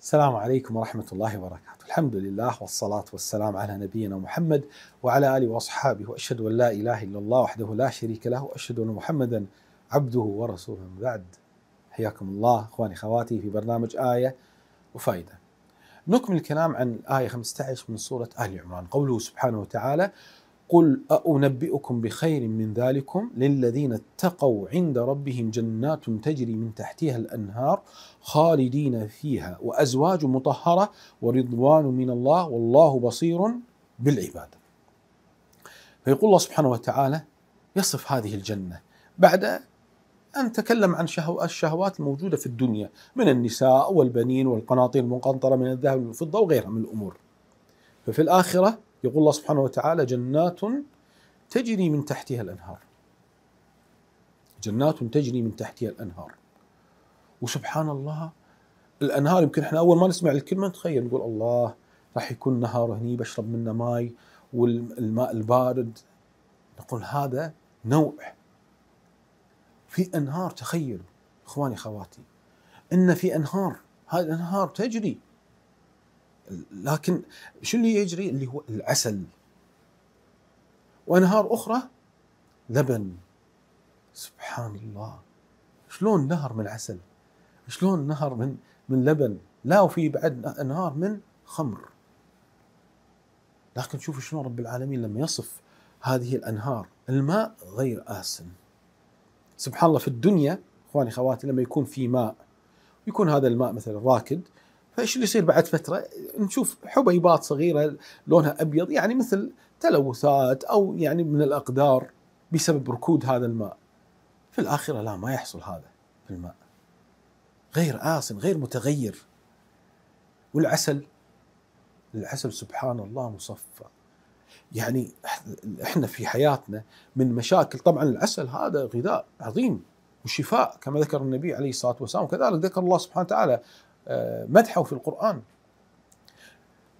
السلام عليكم ورحمة الله وبركاته. الحمد لله والصلاة والسلام على نبينا محمد وعلى آله وأصحابه وأشهد أن لا إله إلا الله وحده لا شريك له وأشهد أن محمدا عبده ورسوله. من بعد حياكم الله أخواني خواتي في برنامج آية وفائدة. نكمل الكلام عن الآية 15 من سورة آل عمران. قوله سبحانه وتعالى قل أنبئكم بخير من ذلكم؟ للذين اتقوا عند ربهم جنات تجري من تحتها الأنهار خالدين فيها وأزواج مطهرة ورضوان من الله والله بصير بالعباد. فيقول الله سبحانه وتعالى يصف هذه الجنة. بعد أن تكلم عن شهو الشهوات الموجودة في الدنيا من النساء والبنين والقناطير المقنطرة من الذهب والفضة وغيرها من الأمور. ففي الآخرة يقول الله سبحانه وتعالى جنات تجري من تحتها الأنهار. جنات تجري من تحتها الأنهار. وسبحان الله الأنهار يمكن إحنا أول ما نسمع الكلمة نتخيل نقول الله راح يكون نهر هني بشرب منه ماي والماء البارد. نقول هذا نوع في أنهار تخيلوا إخواني خواتي إن في أنهار هذه الأنهار تجري لكن شو اللي يجري؟ اللي هو العسل. وانهار أخرى لبن. سبحان الله. شلون نهر من عسل؟ شلون نهر من من لبن؟ لا وفي بعد انهار من خمر. لكن شوفوا شلون رب العالمين لما يصف هذه الأنهار. الماء غير آسن. سبحان الله في الدنيا إخواني خواتي لما يكون في ماء يكون هذا الماء مثلا راكد فايش اللي يصير بعد فترة؟ نشوف حبيبات صغيرة لونها أبيض يعني مثل تلوثات أو يعني من الأقدار بسبب ركود هذا الماء. في الآخرة لا ما يحصل هذا في الماء. غير آسن غير متغير. والعسل العسل سبحان الله مصفى. يعني إحنا في حياتنا من مشاكل طبعا العسل هذا غذاء عظيم وشفاء كما ذكر النبي عليه الصلاة والسلام وكذلك ذكر الله سبحانه وتعالى مدحه في القرآن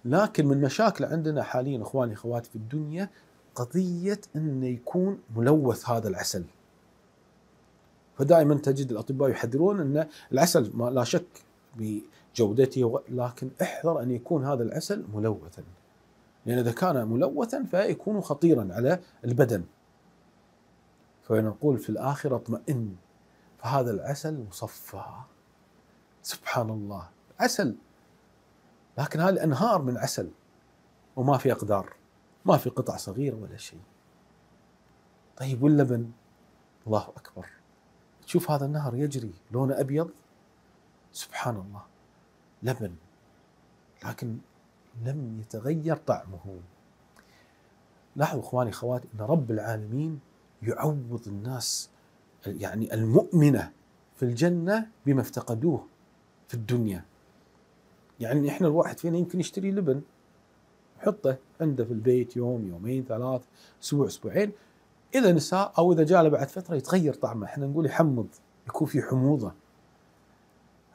لكن من مشاكل عندنا حاليا إخواني إخواتي في الدنيا قضية إنه يكون ملوث هذا العسل. فدائما تجد الأطباء يحذرون إن العسل ما لا شك بجودته لكن احذر أن يكون هذا العسل ملوثا. لأن إذا كان ملوثا فيكون خطيرا على البدن. فنقول في الآخرة اطمئن فهذا العسل مصفى سبحان الله. عسل. لكن هذه انهار من عسل. وما في أقدار. ما في قطع صغيرة ولا شيء. طيب واللبن؟ الله أكبر. تشوف هذا النهر يجري. لونه أبيض. سبحان الله. لبن. لكن لم يتغير طعمه. لاحظوا إخواني اخواتي إن رب العالمين يعوض الناس يعني المؤمنة في الجنة بما افتقدوه. في الدنيا. يعني إحنا الواحد فينا يمكن يشتري لبن يحطه عنده في البيت يوم يومين ثلاث أسبوع أسبوعين. إذا نساء أو إذا جاء بعد فترة يتغير طعمه. إحنا نقول يحمض يكون في حموضة.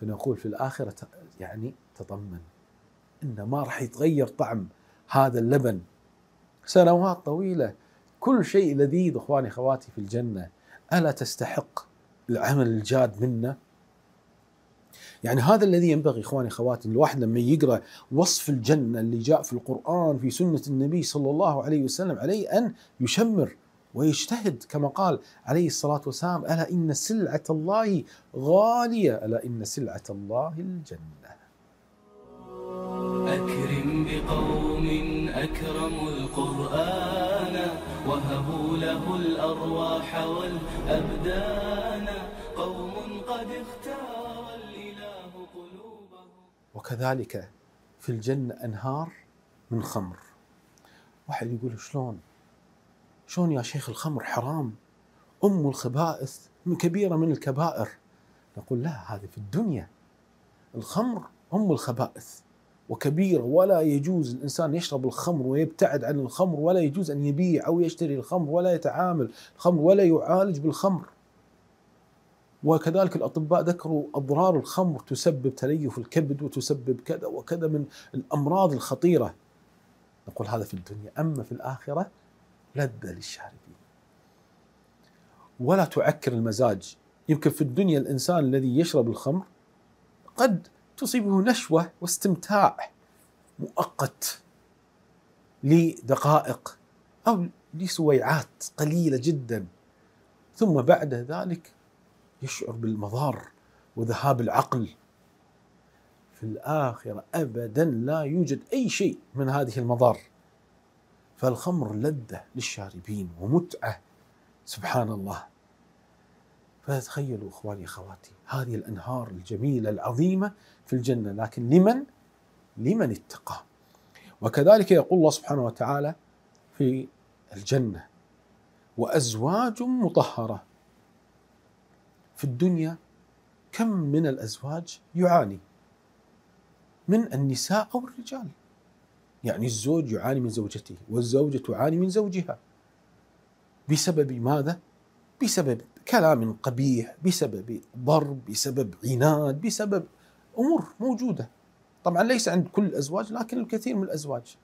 فنقول في الآخرة يعني تطمن إنه ما راح يتغير طعم هذا اللبن. سنوات طويلة كل شيء لذيذ إخواني إخواتي في الجنة. ألا تستحق العمل الجاد منا؟ يعني هذا الذي ينبغي إخواني أخواتي الواحد لما يقرأ وصف الجنة اللي جاء في القرآن في سنة النبي صلى الله عليه وسلم عليه أن يشمر ويجتهد كما قال عليه الصلاة والسلام ألا إن سلعة الله غالية ألا إن سلعة الله الجنة. أكرم بقوم أكرموا القرآن وهبوا له الأرواح والأبدان وكذلك في الجنة أنهار من خمر. واحد يقول شلون؟ شلون يا شيخ الخمر حرام؟ أم الخبائث من كبيرة من الكبائر. نقول لا هذه في الدنيا. الخمر أم الخبائث. وكبيرة ولا يجوز الإنسان يشرب الخمر ويبتعد عن الخمر ولا يجوز أن يبيع أو يشتري الخمر ولا يتعامل الخمر ولا يعالج بالخمر وكذلك الأطباء ذكروا أضرار الخمر تسبب تليف الكبد وتسبب كذا وكذا من الأمراض الخطيرة. نقول هذا في الدنيا أما في الآخرة لذة للشاربين. ولا تعكر المزاج. يمكن في الدنيا الإنسان الذي يشرب الخمر قد تصيبه نشوة واستمتاع مؤقت لدقائق أو لسويعات قليلة جدا. ثم بعد ذلك يشعر بالمضار وذهاب العقل. في الآخرة أبدا لا يوجد أي شيء من هذه المضار. فالخمر لذة للشاربين ومتعة. سبحان الله. فتخيلوا أخواني أخواتي هذه الأنهار الجميلة العظيمة في الجنة. لكن لمن؟ لمن اتقى. وكذلك يقول الله سبحانه وتعالى في الجنة وأزواج مطهرة. في الدنيا كم من الأزواج يعاني؟ من النساء أو الرجال. يعني الزوج يعاني من زوجته والزوجة تعاني من زوجها. بسبب ماذا؟ بسبب كلام قبيح بسبب ضرب بسبب عناد بسبب أمور موجودة. طبعا ليس عند كل الأزواج لكن الكثير من الأزواج.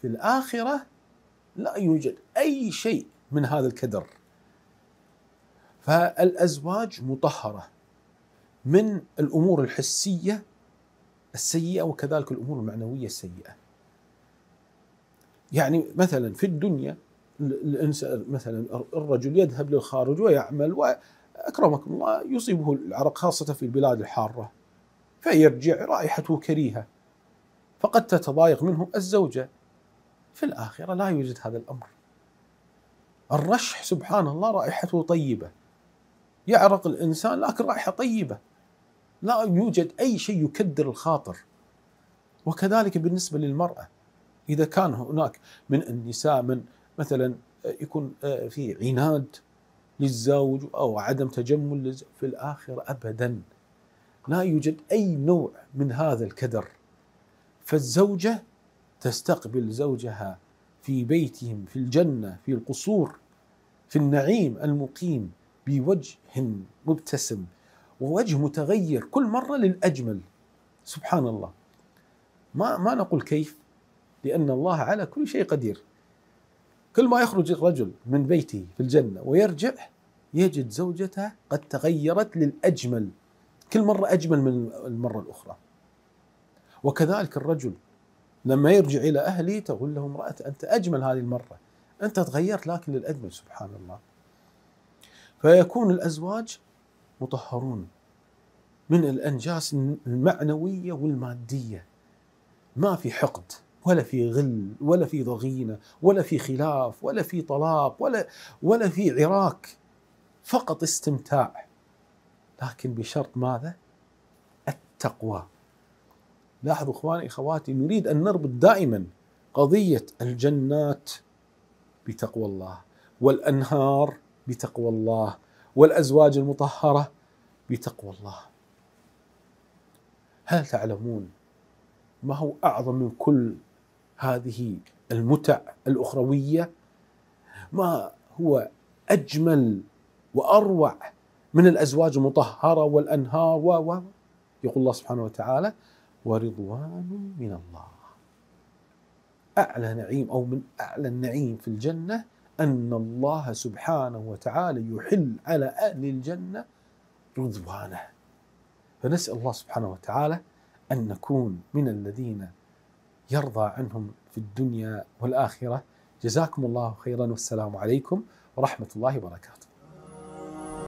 في الآخرة لا يوجد أي شيء من هذا الكدر. فالأزواج مطهرة من الأمور الحسية السيئة وكذلك الأمور المعنوية السيئة. يعني مثلا في الدنيا الإنسان مثلا الرجل يذهب للخارج ويعمل وأكرمكم الله يصيبه العرق خاصة في البلاد الحارة فيرجع رائحته كريهة فقد تتضايق منه الزوجة. في الآخرة لا يوجد هذا الأمر. الرشح سبحان الله رائحته طيبة. يعرق الإنسان لكن رائحة طيبة. لا يوجد أي شيء يكدر الخاطر. وكذلك بالنسبة للمرأة إذا كان هناك من النساء من مثلا يكون آه، في عناد للزوج أو عدم تجمل في الآخرة ابدا. لا يوجد أي نوع من هذا الكدر. فالزوجة تستقبل زوجها في بيتهم في الجنة في القصور في النعيم المقيم. بوجه مبتسم ووجه متغير كل مرة للأجمل. سبحان الله. ما ما نقول كيف؟ لأن الله على كل شيء قدير. كل ما يخرج الرجل من بيته في الجنة ويرجع يجد زوجته قد تغيرت للأجمل. كل مرة أجمل من المرة الأخرى. وكذلك الرجل لما يرجع إلى أهله تقول له امرأة أنت أجمل هذه المرة. أنت تغيرت لكن للأجمل. سبحان الله. فيكون الأزواج مطهرون من الأنجاس المعنوية والمادية. ما في حقد ولا في غل ولا في ضغينة ولا في خلاف ولا في طلاق ولا ولا في عراك. فقط استمتاع. لكن بشرط ماذا؟ التقوى. لاحظوا إخواني إخواتي نريد أن نربط دائما قضية الجنات بتقوى الله والأنهار بتقوى الله والأزواج المطهرة بتقوى الله. هل تعلمون ما هو أعظم من كل هذه المتع الأخروية؟ ما هو أجمل وأروع من الأزواج المطهرة والأنهار و يقول الله سبحانه وتعالى ورضوان من الله. أعلى نعيم أو من أعلى النعيم في الجنة أن الله سبحانه وتعالى يحل على أهل الجنة رضوانه. فنسأل الله سبحانه وتعالى أن نكون من الذين يرضى عنهم في الدنيا والآخرة. جزاكم الله خيرا والسلام عليكم ورحمة الله وبركاته.